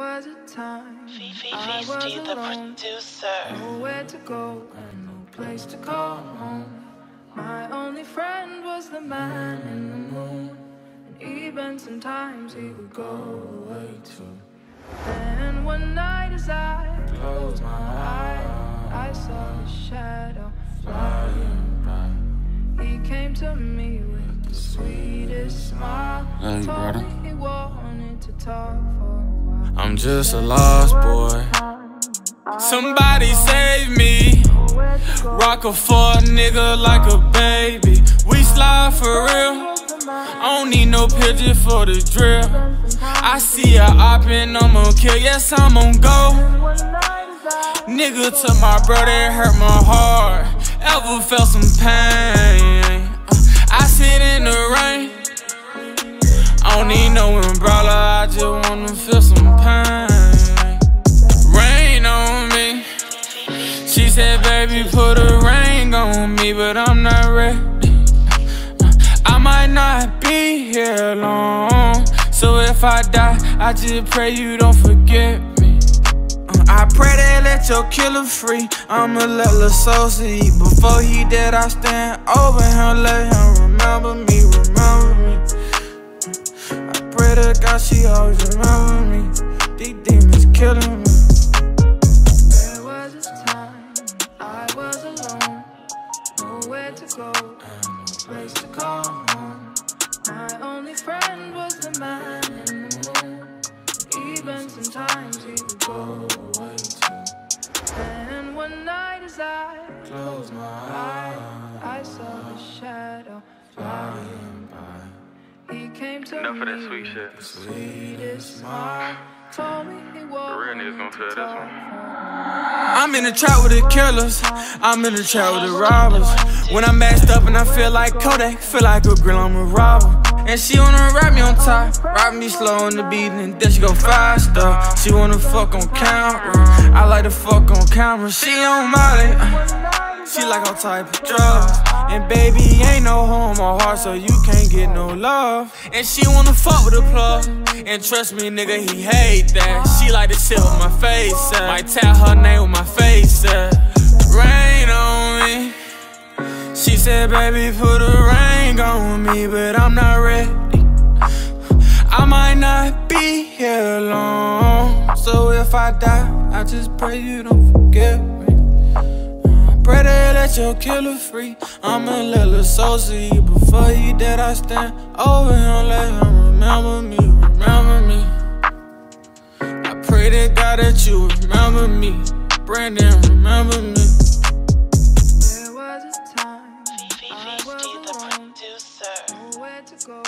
was a time I was the alone, producer. nowhere to go and no place to call home. My only friend was the man in the moon, and even sometimes he would go away too. Then one night as I closed my eyes, I saw his shadow flying by. He came to me with the sweetest smile, Hey, told me he wanted to talk for a while. I'm just a lost boy. Somebody save me. Rock a for a nigga like a baby. We slide for real. I don't need no picture for the drill. I see a op and I'ma kill. Yes, I'm on go. Nigga to my brother, hurt my heart. Ever felt some pain? I sit in the rain. I don't need no umbrella, I just wanna baby, put a ring on me, but I'm not ready. I might not be here long. So if I die, I just pray you don't forget me. Uh, I pray they let your killer free. I'ma let Lil Sosa eat. Before he dead, I stand over him, let him remember me, remember me. I pray to God she always remember go, and no place to call home. My only friend was the man in the moon. Even sometimes he would go away too. Then one night as I closed my eyes, I saw his shadow flying by. He came to Enough me of that sweet shit. the sweetest smile. Told me he wanted niggas gonna feel this one. I'm in the trap with the killers. I'm in the trap with the robbers. When I'm messed up and I feel like Kodak, feel like a grill, I'm a robber. And she wanna rap me on top, rock me slow on the beat, and then she go faster. She wanna fuck on camera. I like to fuck on camera. She on Molly. She like all type of drugs. And baby, ain't no home or heart, so you can't get no love. And she wanna fuck with a plug. And trust me, nigga, he hate that. She like to sit with my face. Uh. Might tell her name with my face. Uh. Rain on me. She said, baby, put a ring on me, but I'm not ready. I might not be here long. So if I die, I just pray you don't forget me. Pray they let your killer free. I'ma let Lil Sosa eat before he dead. I stand over him, let him remember me, remember me. I pray to God that you remember me. Brandon, remember me. There was a time I was the alone, producer. nowhere to go,